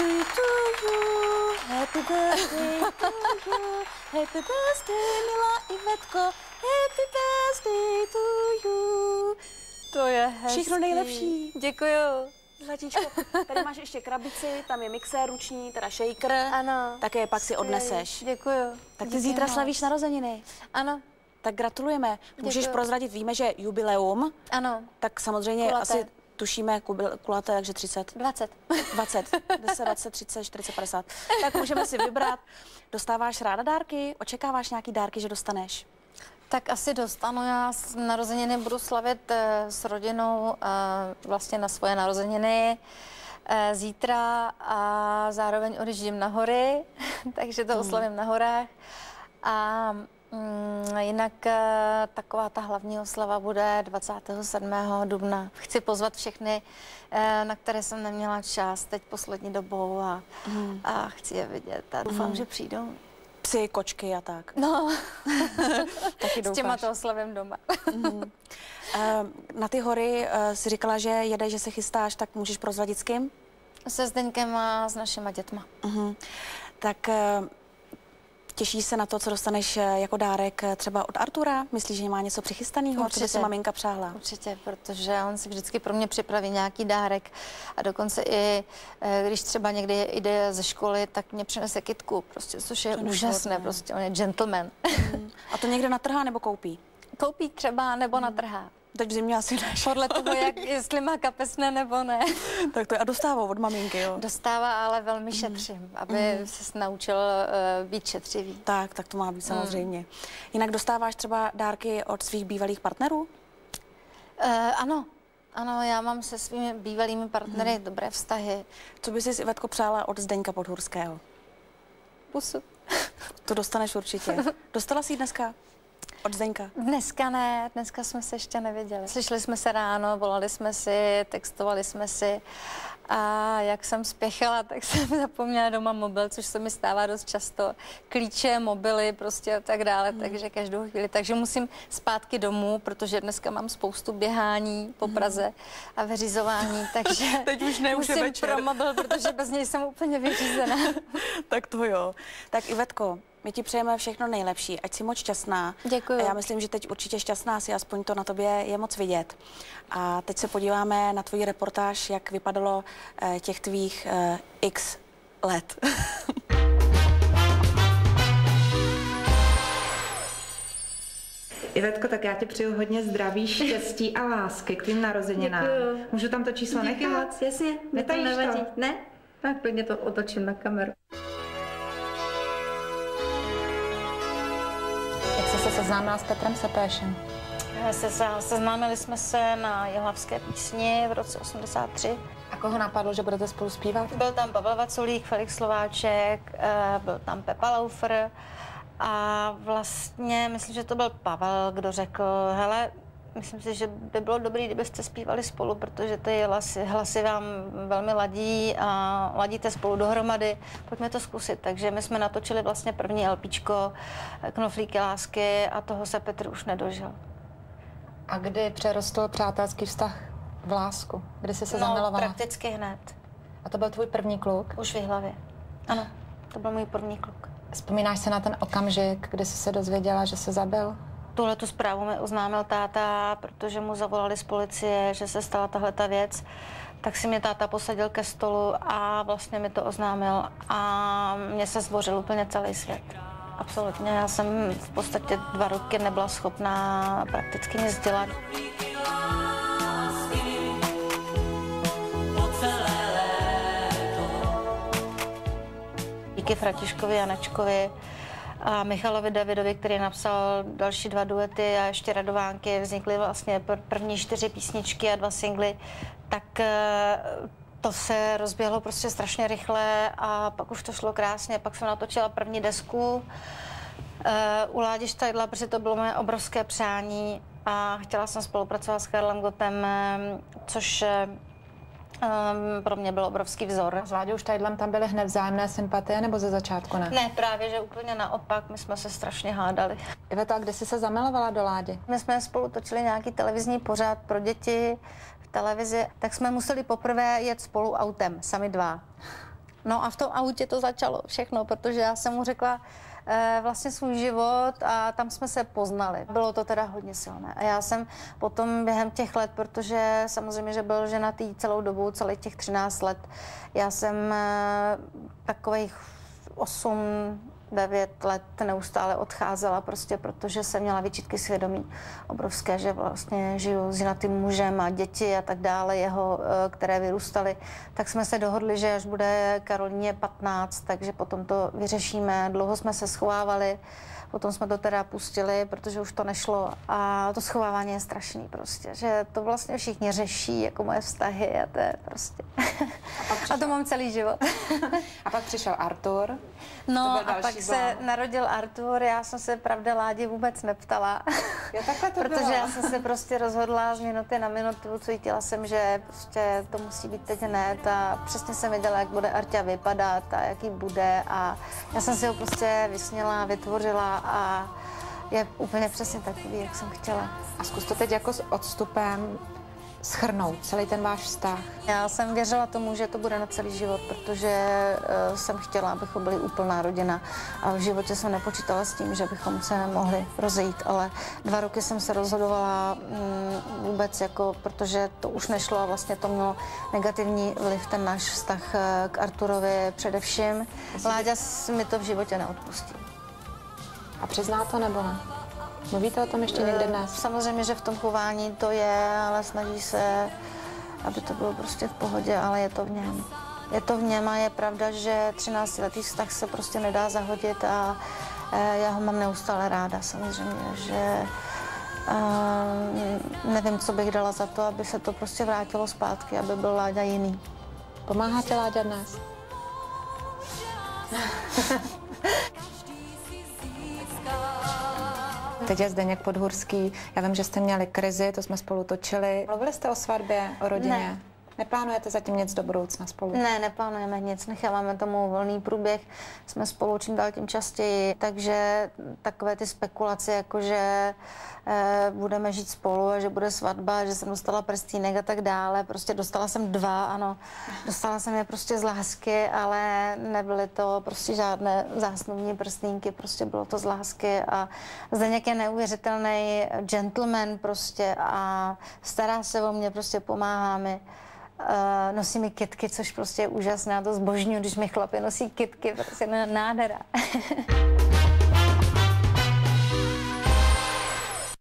birthday to you, happy birthday to you, happy birthday, milá Ivetko, happy birthday to you. To je hezký. Všechno nejlepší. Děkuju. Zlatíčko, tady máš ještě krabici, tam je mixér ruční, teda shaker. Ano. Také pak si odneseš. Děkuju. Tak ty Díky zítra moc. slavíš narozeniny. Ano, Tak gratulujeme. Můžeš Děkuju. prozradit, víme, že jubileum, ano. tak samozřejmě Kulaté. asi tušíme kulaté, takže 30. 20. 20, 10, 20, 30, 40, 50. Tak můžeme si vybrat. Dostáváš ráda dárky? Očekáváš nějaký dárky, že dostaneš? Tak asi dostanu. Já s- narozeniny budu slavit eh, s rodinou eh, vlastně na svoje narozeniny eh, zítra a zároveň odjíždím na hory, takže to oslavím na horách. A mm, jinak eh, taková ta hlavní oslava bude 27. dubna. Chci pozvat všechny, eh, na které jsem neměla čas teď poslední dobou a, a chci je vidět a doufám, že přijdou. Psy, kočky a tak. No, Taky s těma to oslavím doma. Eh, Na ty hory eh, si říkala, že jedeš, že se chystáš, tak můžeš prozradit s kým? Se Zdeňkem a s našima dětma. Mhm. Tak těšíš se na to, co dostaneš eh, jako dárek eh, třeba od Artura? Myslíš, že má něco přichystaného, co by si maminka přála? Určitě, protože on si vždycky pro mě připraví nějaký dárek a dokonce i eh, když třeba někdy jde ze školy, tak mě přinese kitku, prostě, což je To je úžasné, prostě on je gentleman. A to někde natrhá nebo koupí? Koupí třeba nebo natrhá. Teď v zimě asi ne. Podle toho, jak, jestli má kapesné nebo ne. tak to je a dostává od maminky, jo? Dostává, ale velmi šetřím, aby se naučil uh, být šetřivý. Tak, tak to má být samozřejmě. Jinak dostáváš třeba dárky od svých bývalých partnerů? Uh, ano, ano, já mám se svými bývalými partnery dobré vztahy. Co by si Ivetko přála od Zdeňka Podhurského? Pusu. To dostaneš určitě. Dostala jsi dneska? Od Zdeňka? Dneska ne, dneska jsme se ještě neviděli. Slyšeli jsme se ráno, volali jsme si, textovali jsme si a jak jsem spěchala, tak jsem zapomněla doma mobil, což se mi stává dost často. Klíče, mobily prostě a tak dále, takže každou chvíli. Takže musím zpátky domů, protože dneska mám spoustu běhání po Praze a vyřizování, takže Teď už ne, musím večer. pro mobil, protože bez něj jsem úplně vyřízená. tak to jo. Tak Ivetko, my ti přejeme všechno nejlepší, ať jsi moc šťastná. Děkuju. A já myslím, že teď určitě šťastná si, aspoň to na tobě je moc vidět. A teď se podíváme na tvoji reportáž, jak vypadalo eh, těch tvých eh, x let. Ivetko, tak já ti přeju hodně zdraví, štěstí a lásky k tvým narozeninám. Děkuju. Můžu tam to číslo Díky nechat? moc, jasně, mě to? nevadí. Ne? Tak klidně to otočím na kameru. Se seznámila s Petrem Sepéšem? Se, se, seznámili jsme se na Jihlavské písni v roce 83. A koho napadlo, že budete spolu zpívat? Byl tam Pavel Vaculík, Felix Slováček, eh, byl tam Pepa Laufer a vlastně myslím, že to byl Pavel, kdo řekl, hele, myslím si, že by bylo dobré, kdybyste zpívali spolu, protože ty hlasy, hlasy vám velmi ladí a ladíte spolu dohromady, pojďme to zkusit. Takže my jsme natočili vlastně první LPčko Knoflíky lásky a toho se Petr už nedožil. A kdy přerostl přátelský vztah v lásku? Kdy jsi se no, zamilovala? prakticky hned, A to byl tvůj první kluk? už v hlavě. Ano, to byl můj první kluk. Vzpomínáš se na ten okamžik, kdy jsi se dozvěděla, že se zabil? Tuhle tu zprávu mi oznámil táta, protože mu zavolali z policie, že se stala tahle ta věc. Tak si mě táta posadil ke stolu a vlastně mi to oznámil a mě se zbořil úplně celý svět. Absolutně, já jsem v podstatě dva roky nebyla schopná prakticky nic dělat. Díky Fratiškovi Janečkovi a Michalovi Davidovi, který napsal další dva duety a ještě radovánky, vznikly vlastně pr- první čtyři písničky a dva singly, tak eh, to se rozběhlo prostě strašně rychle a pak už to šlo krásně. Pak jsem natočila první desku uh, u Ládi Štajdla, protože to bylo moje obrovské přání a chtěla jsem spolupracovat s Karlem Gotem, eh, což eh, um, pro mě byl obrovský vzor. S Láďou Štajdlem tam byly hned vzájemné sympatie, nebo ze začátku ne? Ne, právě, že úplně naopak, my jsme se strašně hádali. Iveto, a kdy jsi se zamilovala do Ládi? My jsme spolu točili nějaký televizní pořád pro děti v televizi, tak jsme museli poprvé jet spolu autem, sami dva. No a v tom autě to začalo všechno, protože já jsem mu řekla, vlastně svůj život a tam jsme se poznali. Bylo to teda hodně silné. A já jsem potom během těch let, protože samozřejmě, že byl ženatý celou dobu, celých těch 13 let, já jsem eh, takových 8, 9 let neustále odcházela prostě, protože jsem měla výčitky svědomí obrovské, že vlastně žiju s ženatým mužem a děti a tak dále, jeho, eh, které vyrůstaly. Tak jsme se dohodli, že až bude Karolíně 15, takže potom to vyřešíme. Dlouho jsme se schovávali. Potom jsme to teda pustili, protože už to nešlo a to schovávání je strašný prostě, že to vlastně všichni řeší, jako moje vztahy a to je prostě. A, a to mám celý život. a pak přišel Artur. No a pak blán. se narodil Artur, já jsem se pravda Ládě vůbec neptala. Jo, takhle to Protože bylo. já jsem se prostě rozhodla z minuty na minutu, cítila jsem, že prostě to musí být teď hned a přesně jsem věděla, jak bude Arťa vypadat a jaký bude a já jsem si ho prostě vysněla, vytvořila a je úplně přesně takový, jak jsem chtěla. A zkus to teď jako s odstupem schrnout celý ten váš vztah? Já jsem věřila tomu, že to bude na celý život, protože uh, jsem chtěla, abychom byli úplná rodina a v životě jsem nepočítala s tím, že bychom se mohli rozejít, ale dva roky jsem se rozhodovala um, vůbec, jako, protože to už nešlo a vlastně to mělo negativní vliv ten náš vztah eh, k Arturovi především. Láďa mi to v životě neodpustí. A přizná to nebo ne? Mluvíte o tom ještě někde dnes? Samozřejmě, že v tom chování to je, ale snaží se, aby to bylo prostě v pohodě, ale je to v něm. Je to v něm a je pravda, že 13-letý vztah se prostě nedá zahodit a e, já ho mám neustále ráda samozřejmě, že uh, nevím, co bych dala za to, aby se to prostě vrátilo zpátky, aby byl Láďa jiný. Pomáhá ti Láďa dnes? Teď je Zdeněk Podhurský. Já vím, že jste měli krizi, to jsme spolu točili. Mluvili jste o svatbě, o rodině? Ne. Neplánujete zatím nic do budoucna spolu? Ne, neplánujeme nic, necháváme tomu volný průběh, jsme spolu čím dál tím častěji, takže takové ty spekulace, jako že eh, budeme žít spolu a že bude svatba, že jsem dostala prstínek a tak dále, prostě dostala jsem dva, ano, dostala jsem je prostě z lásky, ale nebyly to prostě žádné zásnubní prstínky, prostě bylo to z lásky a zde nějaký neuvěřitelný gentleman prostě a stará se o mě, prostě pomáhá mi. Uh, nosí mi kitky, což prostě je úžasné, a to zbožňuji, když mi chlapi nosí kitky, prostě nádhera.